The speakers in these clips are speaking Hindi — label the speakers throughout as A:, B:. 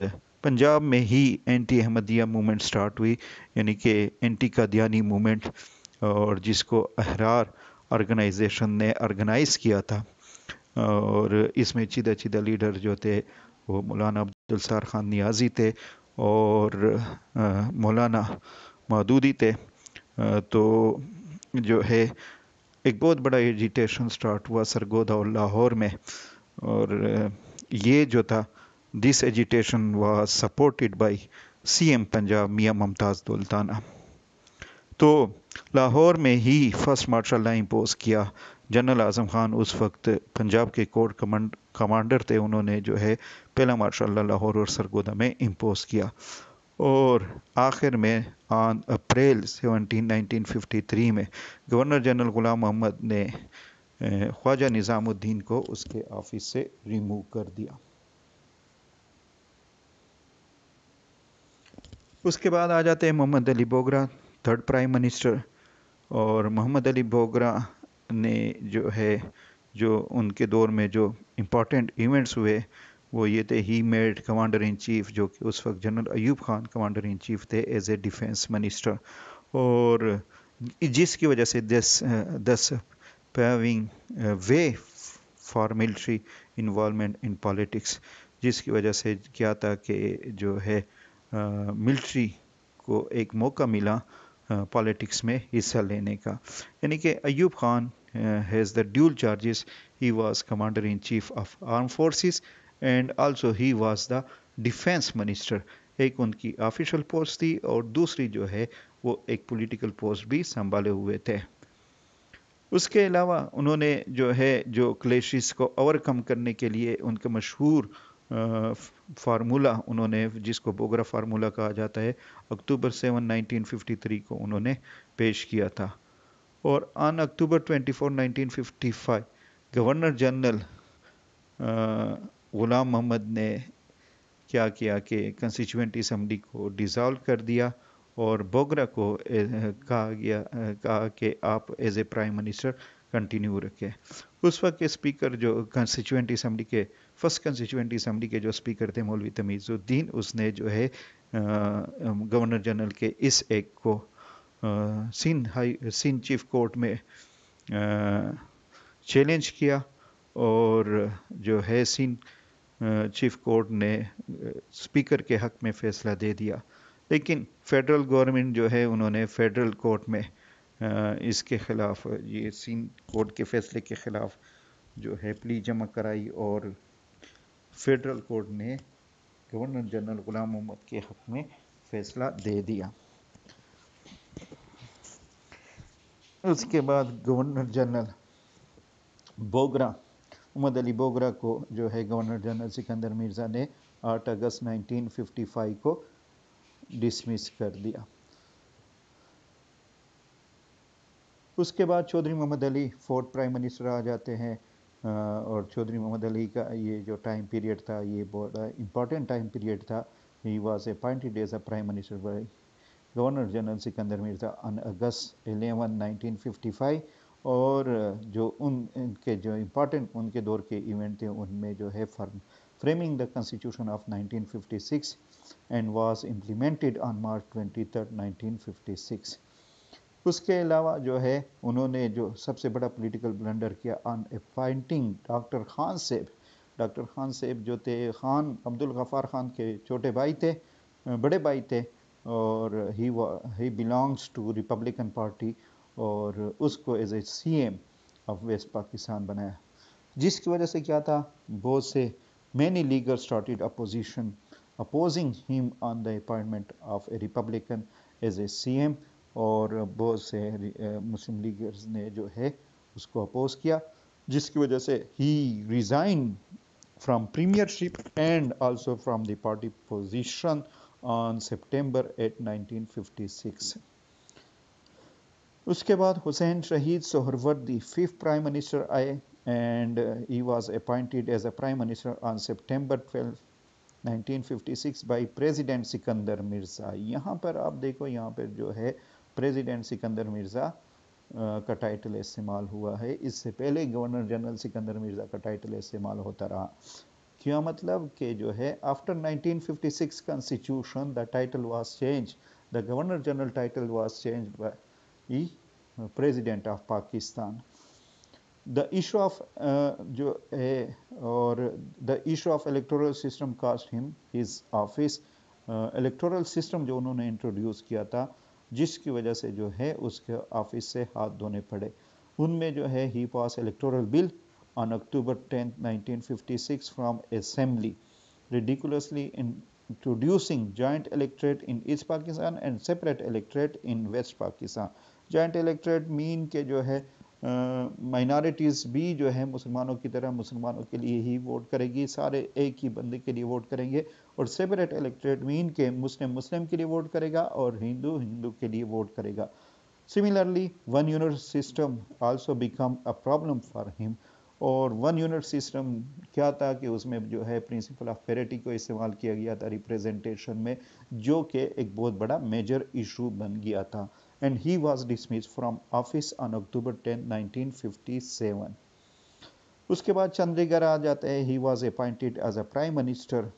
A: पंजाब में ही एंटी अहमदिया मूवमेंट स्टार्ट हुई, यानी कि एंटी कादियानी मूवमेंट, और जिसको अहरार ऑर्गेनाइजेशन ने ऑर्गेनाइज किया था। और इसमें चीदा चीदा लीडर जो थे, वो मौलाना अब्दुल सार खान नियाजी थे और मौलाना मदूदी थे। तो जो है, एक बहुत बड़ा एजिटेशन स्टार्ट हुआ सरगोदा और लाहौर में। और ये जो था this agitation was supported by CM Punjab Mian Mumtaz Daultana तो लाहौर में ही फ़र्स्ट मार्शल लॉ इम्पोज किया। जनरल आज़म खान उस वक्त पंजाब के कोर्ट कमांड कमांडर थे। उन्होंने जो है पहला मार्शल लाहौर और सरगोदा में इम्पोज किया। और आखिर में आन अप्रैल 17 1953 में गवर्नर जनरल गुलाम मोहम्मद ने ख्वाजा निज़ामुद्दीन को उसके ऑफ़िस से रिमूव कर दिया। उसके बाद आ जाते हैं Mohammad Ali Bogra third prime minister और मोहम्मद अली बोगरा ने जो है, जो उनके दौर में जो इम्पोर्टेंट इवेंट्स हुए, वो ये थे ही मेड कमांडर इन चीफ जो कि उस वक्त general Ayub Khan commander in chief थे एज ए डिफेंस मिनिस्टर और जिसकी वजह से दस दस paving way for military involvement in politics जिसकी वजह से क्या था कि जो है मिलिट्री को एक मौका मिला पॉलिटिक्स में हिस्सा लेने का। यानी कि Ayub Khan has the dual charges he was commander in chief of arm forces and also he was the defence minister एक उनकी ऑफिशियल पोस्ट थी और दूसरी जो है, वो एक पॉलिटिकल पोस्ट भी संभाले हुए थे। उसके अलावा उन्होंने जो है, जो क्लेशिस को ओवरकम करने के लिए उनका मशहूर फार्मूला उन्होंने, जिसको बोगरा फार्मूला कहा जाता है, अक्टूबर सेवन 1953 को उन्होंने पेश किया था। और on October 24 1955 governor general Ghulam Mohammad ने क्या किया कि कंस्टिट्यूंट असम्बली को डिज़ोल्व कर दिया और बोगरा को कहा गया कहा कि आप as a prime minister continue रखे उस वक्त के स्पीकर जो कंस्टिट्यूंट असम्बली के फ़र्स्ट कंस्टिट्यूंट असम्बली के जो स्पीकर थे, मौलवी तमीज़ुद्दीन, उसने जो है गवर्नर जनरल के इस एक को Sindh high Sindh chief court में चैलेंज किया और जो है सिंध चीफ कोर्ट ने स्पीकर के हक में फ़ैसला दे दिया। लेकिन फेडरल गवर्नमेंट जो है, उन्होंने फेडरल कोर्ट में इसके ख़िलाफ़, ये सीन कोर्ट के फैसले के ख़िलाफ़ जो है प्ली जमा कराई और फेडरल कोर्ट ने गवर्नर जनरल गुलाम मोहम्मद के हक में फ़ैसला दे दिया। उसके बाद गवर्नर जनरल बोगरा उमद अली बोगरा को जो है गवर्नर जनरल सिकंदर मिर्ज़ा ने 8 अगस्त 1955 को डिसमिस कर दिया। उसके बाद Chaudhry Mohammad Ali fourth prime minister आ जाते हैं और चौधरी मोहम्मद अली का ये जो टाइम पीरियड था, ये बहुत इंपॉर्टेंट टाइम पीरियड था। He was appointed as a prime minister by governor general Sikandar Mirza on August 11 1955 और जो उन उनके जो इम्पोर्टेंट उनके दौर के इवेंट थे, उनमें जो है firm framing the constitution of 1956 and was implemented on March 23 1956 उसके अलावा जो है, उन्होंने जो सबसे बड़ा पॉलिटिकल ब्लंडर किया on appointing doctor Khan Sahib doctor Khan सेब जो थे खान अब्दुल गफ़ार खान के छोटे भाई थे, बड़े भाई थे, और he he belongs to Republican party और उसको as a C M of West Pakistan बनाया। जिसकी वजह से क्या था, बहुत से many leaguers started opposition opposing him on the appointment of a Republican as a C M और बहुत से मुस्लिम लीगर्स ने जो है उसको अपोज किया, जिसकी वजह से he resign from premiership and also from the party position on September 8 1956 उसके बाद Hussain Shaheed Suhrawardy fifth prime minister आए and he was appointed as a prime minister on September 12 1956 by president Sikandar Mirza. यहाँ पर आप देखो, यहाँ पर जो है प्रेसिडेंट सिकंदर मिर्ज़ा का टाइटल इस्तेमाल हुआ है। इससे पहले गवर्नर जनरल सिकंदर मिर्ज़ा का टाइटल इस्तेमाल होता रहा। क्या मतलब कि जो है after 1956 constitution the title was change the governor general title was change by president of Pakistan the issue of जो है, और the issue of electoral system cost him his office electoral system जो उन्होंने इंट्रोड्यूस किया था जिसकी वजह से जो है उसके ऑफ़िस से हाथ धोने पड़े। उनमें जो है he pass electoral bill on October tenth nineteen fifty six from assembly ridiculously introducing joint electorate in East Pakistan and separate electorate in West Pakistan joint electorate mean के जो है माइनॉरिटीज़ भी जो है मुसलमानों की तरह मुसलमानों के लिए ही वोट करेगी, सारे एक ही बंदे के लिए वोट करेंगे और सेपरेट इलेक्ट्रेट मीन के मुस्लिम मुस्लिम के लिए वोट करेगा और हिंदू हिंदू के लिए वोट करेगा। Similarly one unit system also become a problem for him और वन यूनिट सिस्टम क्या था कि उसमें जो है प्रिंसिपल ऑफ़ पेरिटी को इस्तेमाल किया गया था रिप्रेजेंटेशन में, जो कि एक बहुत बड़ा मेजर इशू बन गया था। and he was dismissed from office on October 10, 1957. उसके बाद चंद्रीगढ़ आ जाते हैं। He was appointed as a prime minister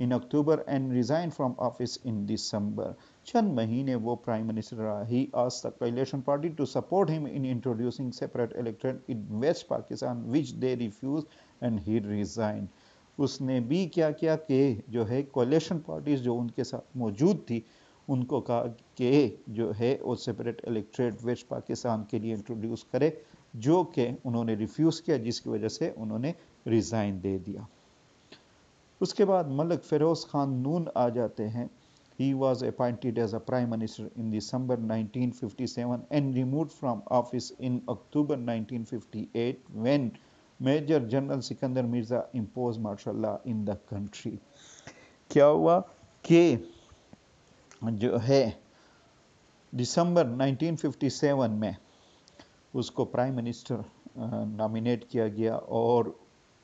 A: in October and resign from office in December चंद महीने वो प्राइम मिनिस्टर रहा। ही आज तक coalition party to support him in introducing separate electorate in West Pakistan which they refuse and he resign उसने भी क्या किया कि जो है कोलेशन पार्टीज़ जो उनके साथ मौजूद थी उनको कहा कि जो है वो सेपरेट इलेक्ट्रेट वेस्ट पाकिस्तान के लिए इंट्रोड्यूस करे जो कि उन्होंने रिफ्यूज़ किया जिसकी वजह से उन्होंने रिज़ाइन दे दिया उसके बाद मलिक फ़िरोज़ खान नून आ जाते हैं He was appointed as a prime minister in December 1957 and removed from office in October 1958 when Major General Sikandar Mirza imposed martial law in the country. क्या हुआ कि जो है, दिसंबर 1957 में उसको प्राइम मिनिस्टर नॉमिनेट किया गया और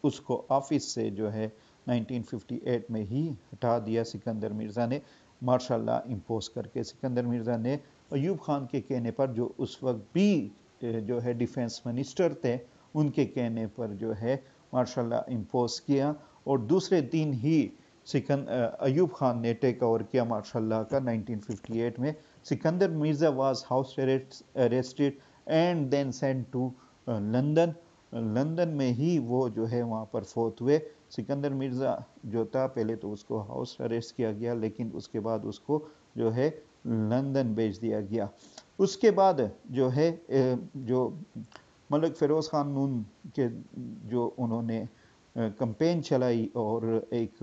A: उसको ऑफ़िस से जो है 1958 में ही हटा दिया सिकंदर मिर्ज़ा ने। मार्शल इम्पोज करके सिकंदर मिर्ज़ा ने अयूब खान के कहने पर जो उस वक्त भी जो है डिफेंस मिनिस्टर थे, उनके कहने पर जो है मार्शल इम्पोज किया और दूसरे दिन ही सिकंद अयूब खान ने टेक ओवर किया मार्शल का 1958 में। Sikandar Mirza was house arrested and then send to London. London में ही वो जो है वहाँ पर फोत हुए। सिकंदर मिर्ज़ा जो था, पहले तो उसको हाउस अरेस्ट किया गया, लेकिन उसके बाद उसको जो है लंदन भेज दिया गया। उसके बाद जो है जो मलिक फ़िरोज़ खान नून के जो उन्होंने कंपेन चलाई और एक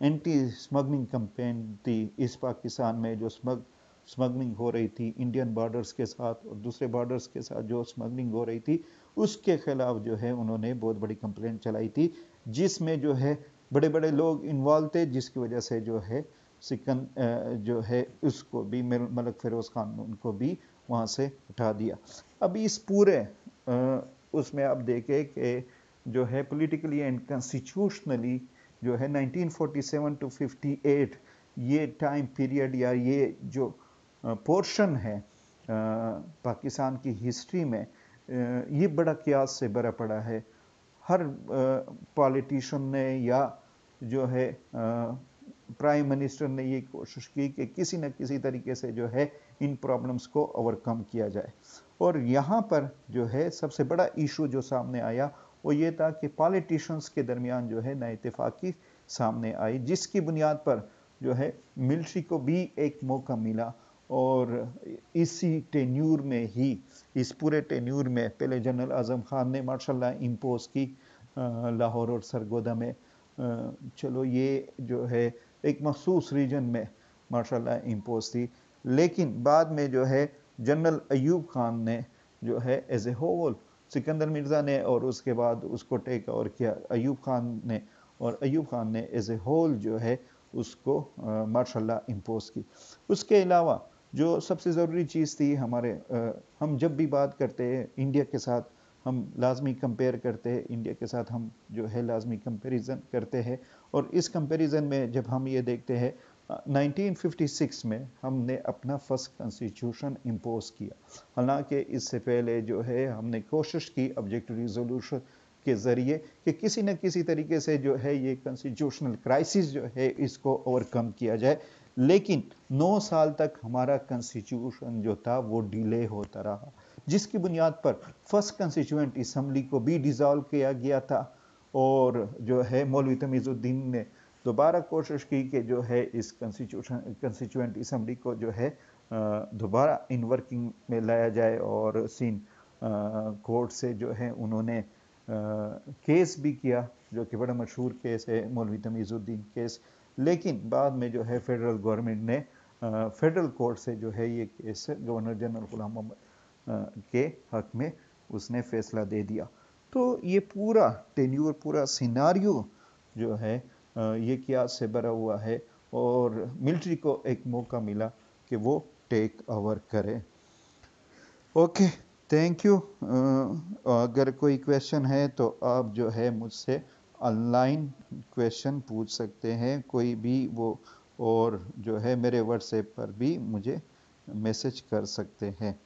A: एंटी स्मगलिंग कंपेन थी इस पाकिस्तान में, जो स्मग स्मगलिंग हो रही थी इंडियन बॉर्डर्स के साथ और दूसरे बॉर्डर्स के साथ जो स्मगलिंग हो रही थी, उसके खिलाफ जो है उन्होंने बहुत बड़ी कंप्लेंट चलाई थी, जिसमें जो है बड़े बड़े लोग इन्वॉल्व थे, जिसकी वजह से जो है सिकन जो है उसको भी मलक फिरोज़ खान ने उनको भी वहाँ से उठा दिया। अभी इस पूरे उसमें आप देखें कि जो है पोलिटिकली एंड कॉन्स्टिट्यूशनली जो है 1947 टू 58 ये टाइम पीरियड या ये जो पोर्शन है पाकिस्तान की हिस्ट्री में ये बड़ा क्यास से भरा पड़ा है। हर पॉलिटिशन ने या जो है प्राइम मिनिस्टर ने ये कोशिश की कि किसी न किसी तरीके से जो है इन प्रॉब्लम्स को ओवरकम किया जाए। और यहाँ पर जो है सबसे बड़ा इशू जो सामने आया वो ये था कि पॉलिटिशियंस के दरमियान जो है ना इतफाक़ी सामने आई, जिसकी बुनियाद पर जो है मिल्ट्री को भी एक मौका मिला और इसी टेन्यूर में ही, इस पूरे टेन्यूर में पहले जनरल आज़म खान ने मार्शल इम्पोज की लाहौर और सरगोदा में। चलो ये जो है एक मखसूस रीजन में मार्शल इम्पोज थी। लेकिन बाद में जो है जनरल अयूब खान ने जो है as a whole Sikandar Mirza ने और उसके बाद उसको टेक ओवर किया। अयूब खान ने और अयूब खान ने एज ए होल जो है उसको मार्शल इम्पोज की। उसके अलावा जो सबसे ज़रूरी चीज़ थी हमारे आ, हम जब भी बात करते हैं इंडिया के साथ हम लाजमी कंपेयर करते हैं इंडिया के साथ हम जो है लाजमी कंपैरिजन करते हैं। और इस कंपेरिज़न में जब हम ये देखते हैं 1956 में हमने अपना फ़र्स्ट कॉन्स्टिट्यूशन इम्पोज किया। हालाँकि इससे पहले जो है, हमने कोशिश की ऑब्जेक्टिव रिजोल्यूशन के ज़रिए कि किसी न किसी तरीके से जो है, ये कॉन्स्टिट्यूशनल क्राइसिस जो है, इसको ओवरकम किया जाए। लेकिन नौ साल तक हमारा कॉन्स्टिट्यूशन जो था, वो डिले होता रहा। जिसकी बुनियाद पर फ़र्स्ट कंस्टिट्यूंट इसम्बली को भी डिज़ोल्व किया गया था और जो है, मौलवी तमीज़ुद्दीन ने दोबारा कोशिश की कि जो है इस कंस्टिट्यूशन कंस्टिट्यूंट असम्बली को जो है दोबारा इन वर्किंग में लाया जाए और सीन कोर्ट से जो है उन्होंने केस भी किया, जो कि बड़ा मशहूर केस है, मौलवी तमीज़ुद्दीन केस लेकिन बाद में जो है फेडरल गवर्नमेंट ने फेडरल कोर्ट से जो है ये case governor general Ghulam Mohammad के हक में उसने फैसला दे दिया। तो ये पूरा टेन्यूर पूरा सिनारियो जो है ये क्या, से भरा हुआ है और मिलिट्री को एक मौका मिला कि वो टेक ओवर करे। ओके थैंक यू अगर कोई क्वेश्चन है तो आप जो है मुझसे ऑनलाइन क्वेश्चन पूछ सकते हैं। कोई भी वो और जो है मेरे व्हाट्सएप पर भी मुझे मैसेज कर सकते हैं।